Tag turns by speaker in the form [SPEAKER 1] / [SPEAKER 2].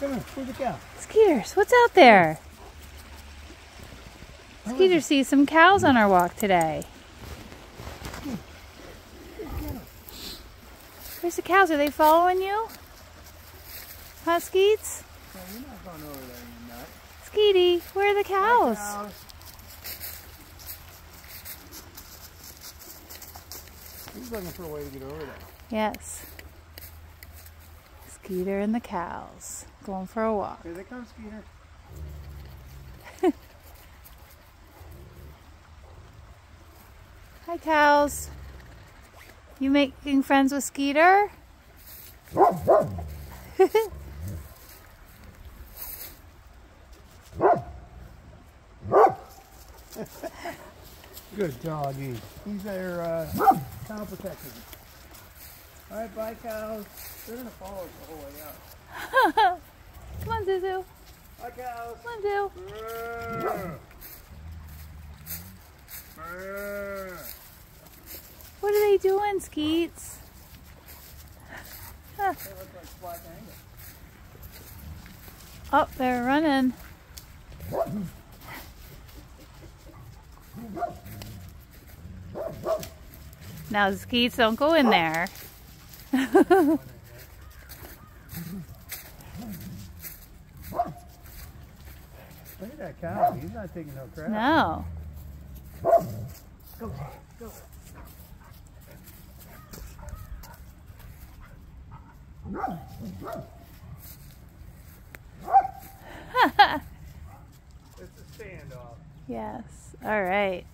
[SPEAKER 1] Come the cow?
[SPEAKER 2] Skeeters, what's out there? Skeeter sees some cows on our walk today. Where's the cows? Are they following you? Huh, Skeets?
[SPEAKER 1] No, you're not going over there, you nut.
[SPEAKER 2] Skeety, where are the
[SPEAKER 1] Hi,
[SPEAKER 2] cows?
[SPEAKER 1] He's looking for a way to get over there.
[SPEAKER 2] Yes. Skeeter and the cows going for a walk.
[SPEAKER 1] Here they come, Skeeter.
[SPEAKER 2] Hi, cows. You making friends with Skeeter?
[SPEAKER 1] Good doggy. He's their uh, cow protector. All right, bye, cows. They're gonna follow us the whole way out.
[SPEAKER 2] Come on, Zuzu.
[SPEAKER 1] Bye, cows.
[SPEAKER 2] Come on, Zoo.
[SPEAKER 1] Brrr. Brrr.
[SPEAKER 2] What are they doing, Skeets?
[SPEAKER 1] They look like black.
[SPEAKER 2] Oh, they're running. Now, Skeets, don't go in there.
[SPEAKER 1] Look at that cow. He's not taking no crap.
[SPEAKER 2] No.
[SPEAKER 1] Go, go. It's a standoff.
[SPEAKER 2] Yes. All right.